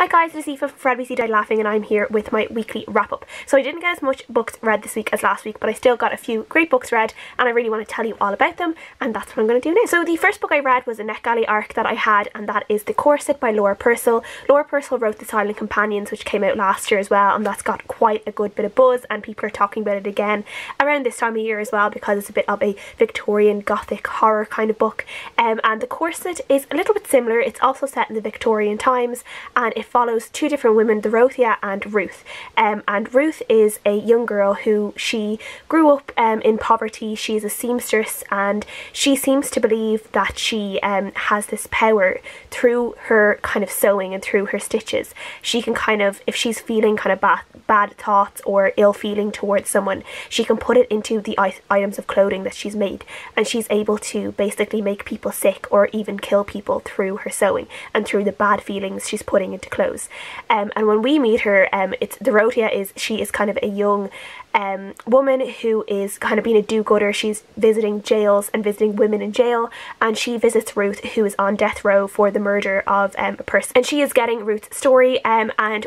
Hi guys, it's Aoife from Fred Weasley Died Laughing and I'm here with my weekly wrap up. So I didn't get as much books read this week as last week, but I still got a few great books read and I really want to tell you all about them and that's what I'm going to do now. So the first book I read was a NetGalley arc that I had and that is The Corset by Laura Purcell. Laura Purcell wrote The Silent Companions which came out last year as well and that's got quite a good bit of buzz and people are talking about it again around this time of year as well because it's a bit of a Victorian gothic horror kind of book. Um, and The Corset is a little bit similar, it's also set in the Victorian times and it follows two different women, Dorothea and Ruth. Um, and Ruth is a young girl who she grew up um, in poverty. She's a seamstress and she seems to believe that she um, has this power through her kind of sewing and through her stitches. She can kind of, if she's feeling kind of bad, bad thoughts or ill feeling towards someone, she can put it into the items of clothing that she's made and she's able to basically make people sick or even kill people through her sewing and through the bad feelings she's putting into clothes. Um, and when we meet her, um, it's Dorothea is she is kind of a young um, woman who is kind of being a do-gooder. She's visiting jails and visiting women in jail, and she visits Ruth, who is on death row for the murder of um, a person. And she is getting Ruth's story, um, and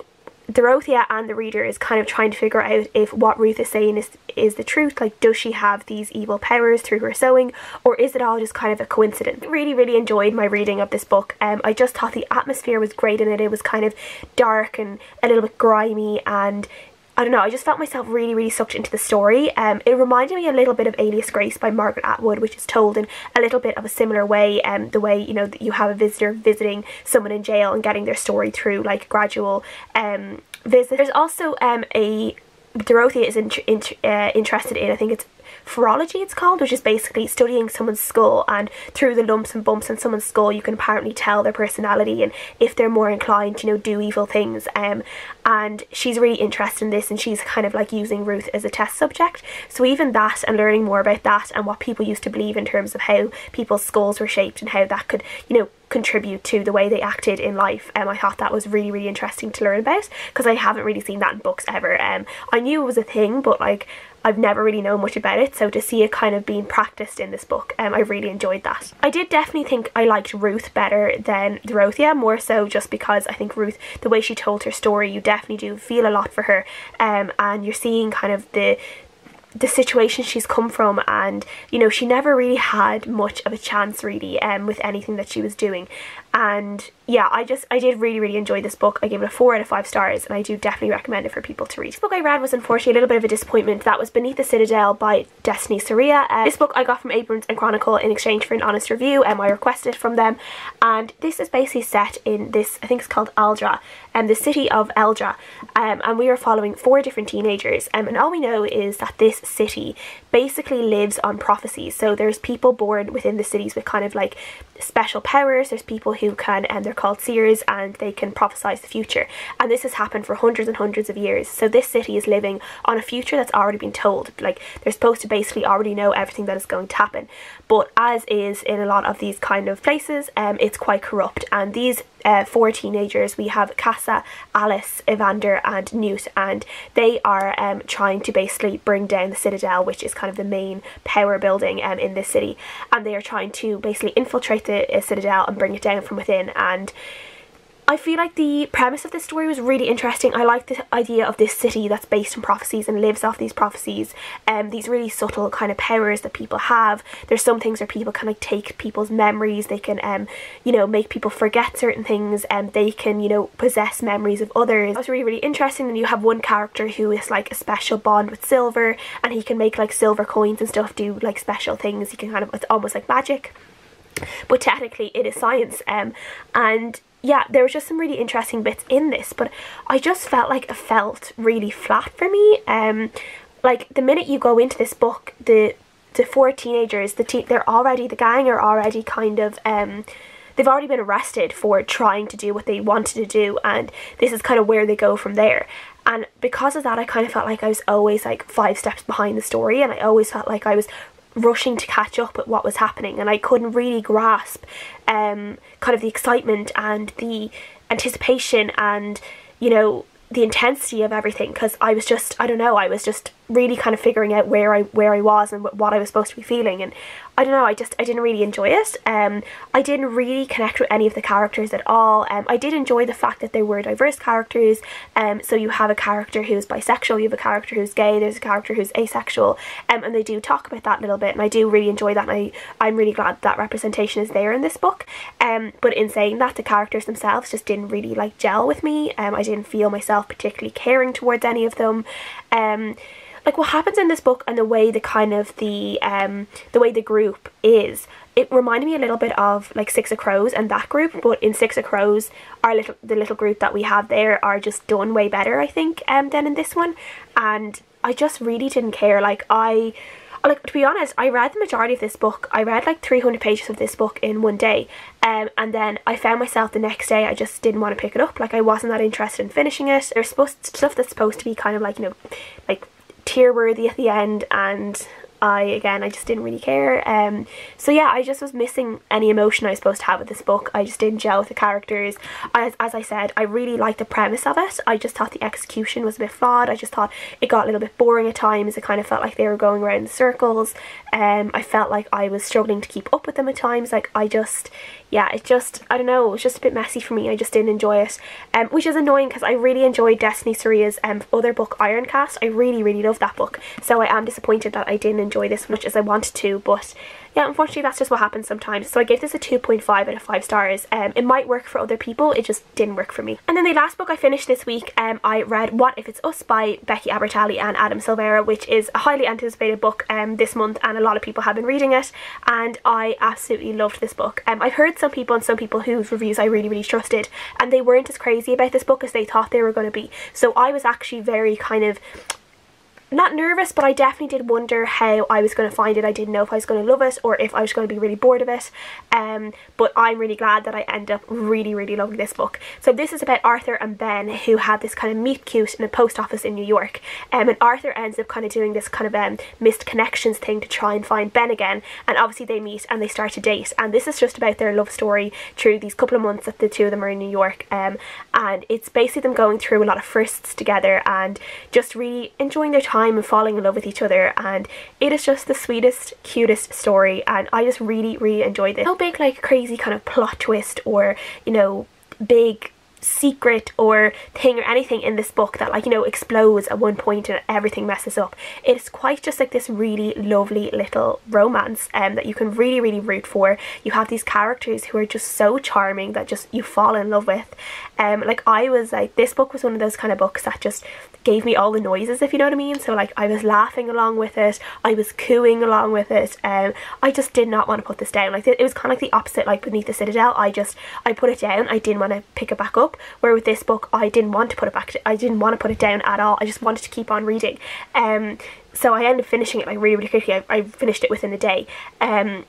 Dorothea and the reader is kind of trying to figure out if what Ruth is saying is is the truth. Like, does she have these evil powers through her sewing, or is it all just kind of a coincidence? Really, really enjoyed my reading of this book. Um, I just thought the atmosphere was great in it. It was kind of dark and a little bit grimy, and I don't know, I just felt myself really, really sucked into the story. Um, it reminded me a little bit of Alias Grace by Margaret Atwood, which is told in a little bit of a similar way. Um, the way, you know, you have a visitor visiting someone in jail and getting their story through like gradual um, visit. There's also um, a Dorothea is in, in, uh, interested in, I think it's phrenology it's called, which is basically studying someone's skull and through the lumps and bumps in someone's skull you can apparently tell their personality and if they're more inclined to you know do evil things um and she's really interested in this and she's kind of like using Ruth as a test subject. So even that and learning more about that and what people used to believe in terms of how people's skulls were shaped and how that could you know contribute to the way they acted in life and um, I thought that was really really interesting to learn about because I haven't really seen that in books ever um, I knew it was a thing but like I've never really known much about it so to see it kind of being practiced in this book um, I really enjoyed that. I did definitely think I liked Ruth better than Dorothea more so just because I think Ruth the way she told her story you definitely do feel a lot for her um, and you're seeing kind of the the situation she's come from and you know she never really had much of a chance really um, with anything that she was doing and yeah I just I did really really enjoy this book. I gave it a 4 out of 5 stars and I do definitely recommend it for people to read. This book I read was unfortunately a little bit of a disappointment. That was Beneath the Citadel by Destiny Soria. Uh, this book I got from Abrams and Chronicle in exchange for an honest review and um, I requested it from them. And this is basically set in this I think it's called Aldra and um, the city of Eldra. Um, and we are following four different teenagers um, and all we know is that this city basically lives on prophecies. So there's people born within the cities with kind of like special powers. There's people who can and they're called seers and they can prophesize the future. And this has happened for hundreds and hundreds of years. So this city is living on a future that's already been told. Like they're supposed to basically already know everything that is going to happen. But as is in a lot of these kind of places um, it's quite corrupt. And these uh, four teenagers. We have Cassa, Alys, Evander and Newt and they are um, trying to basically bring down the Citadel which is kind of the main power building um, in this city and they are trying to basically infiltrate the uh, Citadel and bring it down from within and I feel like the premise of this story was really interesting. I like the idea of this city that's based on prophecies and lives off these prophecies and um, these really subtle kind of powers that people have. There's some things where people can like take people's memories, they can um, you know, make people forget certain things and they can, you know, possess memories of others. It's really, really interesting and you have one character who is like a special bond with silver and he can make like silver coins and stuff do like special things. He can kind of, it's almost like magic but technically it is science um, and yeah, there was just some really interesting bits in this, but I just felt like it felt really flat for me. Um, like the minute you go into this book, the the four teenagers, the te they're already the gang are already kind of um they've already been arrested for trying to do what they wanted to do and this is kind of where they go from there and because of that I kind of felt like I was always like five steps behind the story and I always felt like I was rushing to catch up with what was happening and I couldn't really grasp um, kind of the excitement and the anticipation and you know the intensity of everything because I was just I don't know I was just really kind of figuring out where I where I was and what I was supposed to be feeling and I don't know I just I didn't really enjoy it. Um I didn't really connect with any of the characters at all. Um I did enjoy the fact that they were diverse characters. Um so you have a character who's bisexual you have a character who's gay there's a character who's asexual. Um and they do talk about that a little bit and I do really enjoy that and I I'm really glad that representation is there in this book. Um but in saying that the characters themselves just didn't really like gel with me. Um I didn't feel myself particularly caring towards any of them. Um like what happens in this book and the way the kind of the um the way the group is it reminded me a little bit of like Six of Crows and that group but in Six of Crows our little the little group that we have there are just done way better I think um than in this one. And I just really didn't care. Like I like to be honest I read the majority of this book. I read like 300 pages of this book in one day. Um, and then I found myself the next day I just didn't want to pick it up. Like I wasn't that interested in finishing it. There's supposed stuff that's supposed to be kind of like you know like tear worthy at the end and I again I just didn't really care. Um so yeah I just was missing any emotion I was supposed to have with this book. I just didn't gel with the characters. As, as I said I really liked the premise of it. I just thought the execution was a bit flawed. I just thought it got a little bit boring at times. It kind of felt like they were going around in circles. Um I felt like I was struggling to keep up with them at times. Like I just yeah, it just, I don't know, it was just a bit messy for me. I just didn't enjoy it, um, which is annoying because I really enjoyed Destiny Soria's um, other book, Ironcast. I really, really loved that book. So I am disappointed that I didn't enjoy this much as I wanted to, but yeah, unfortunately that's just what happens sometimes. So I gave this a 2.5 out of 5 stars. Um, it might work for other people, it just didn't work for me. And then the last book I finished this week, um, I read What If It's Us by Becky Albertalli and Adam Silvera, which is a highly anticipated book um, this month and a lot of people have been reading it and I absolutely loved this book. Um, I've heard some people and some people whose reviews I really, really trusted and they weren't as crazy about this book as they thought they were going to be. So I was actually very kind of not nervous but I definitely did wonder how I was going to find it. I didn't know if I was going to love it or if I was going to be really bored of it um, but I'm really glad that I end up really really loving this book. So this is about Arthur and Ben who have this kind of meet cute in a post office in New York um, and Arthur ends up kind of doing this kind of um, missed connections thing to try and find Ben again and obviously they meet and they start to date and this is just about their love story through these couple of months that the two of them are in New York um, and it's basically them going through a lot of firsts together and just really enjoying their time time falling in love with each other and it is just the sweetest cutest story and I just really really enjoyed it. No big like crazy kind of plot twist or you know big secret or thing or anything in this book that like you know explodes at one point and everything messes up. It's quite just like this really lovely little romance um, that you can really really root for. You have these characters who are just so charming that just you fall in love with. Um like I was like this book was one of those kind of books that just gave me all the noises if you know what I mean. So like I was laughing along with it. I was cooing along with it. Um I just did not want to put this down. Like it was kind of like the opposite like beneath the citadel. I just I put it down. I didn't want to pick it back up where with this book I didn't want to put it back I didn't want to put it down at all I just wanted to keep on reading. Um so I ended up finishing it like really really quickly I, I finished it within a day. Um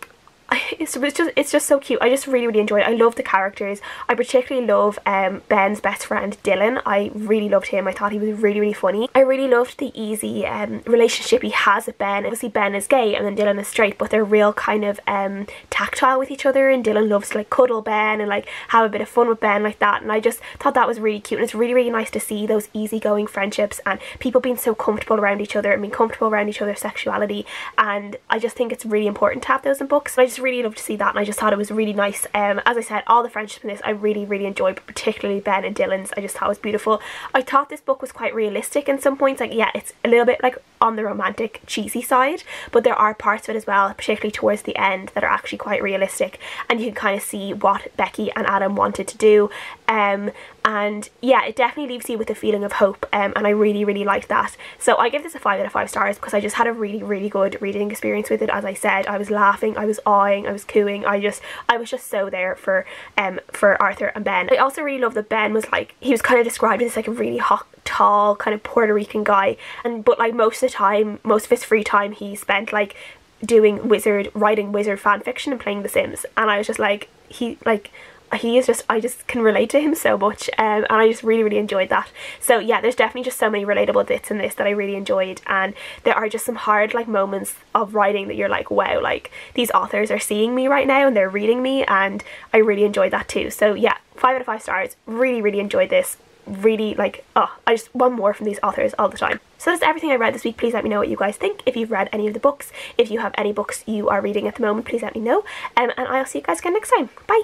it's, it's just it's just so cute. I just really really enjoyed it. I love the characters. I particularly love um, Ben's best friend Dylan. I really loved him. I thought he was really really funny. I really loved the easy um, relationship he has with Ben. Obviously Ben is gay and then Dylan is straight but they're real kind of um, tactile with each other and Dylan loves to like cuddle Ben and like have a bit of fun with Ben like that. And I just thought that was really cute. And it's really really nice to see those easygoing friendships and people being so comfortable around each other and being comfortable around each other's sexuality. And I just think it's really important to have those in books. I just really love to see that and I just thought it was really nice. Um, as I said, all the friendship in this I really, really enjoyed, but particularly Ben and Dylan's I just thought it was beautiful. I thought this book was quite realistic in some points. Like, yeah, it's a little bit like on the romantic, cheesy side, but there are parts of it as well, particularly towards the end, that are actually quite realistic and you can kind of see what Becky and Adam wanted to do. Um, and yeah it definitely leaves you with a feeling of hope um, and I really really liked that. So I give this a 5 out of 5 stars because I just had a really really good reading experience with it. As I said I was laughing I was awing I was cooing. I just I was just so there for um for Arthur and Ben. I also really love that Ben was like he was kind of described as like a really hot tall kind of Puerto Rican guy. And but like most of the time most of his free time he spent like doing wizard writing wizard fan fiction and playing the sims. And I was just like he like he is just I just can relate to him so much um, and I just really really enjoyed that so yeah there's definitely just so many relatable bits in this that I really enjoyed and there are just some hard like moments of writing that you're like wow like these authors are seeing me right now and they're reading me and I really enjoyed that too so yeah five out of five stars really really enjoyed this really like oh I just want more from these authors all the time So that's everything I read this week. Please let me know what you guys think. If you've read any of the books, if you have any books you are reading at the moment, please let me know. Um, and I'll see you guys again next time. Bye!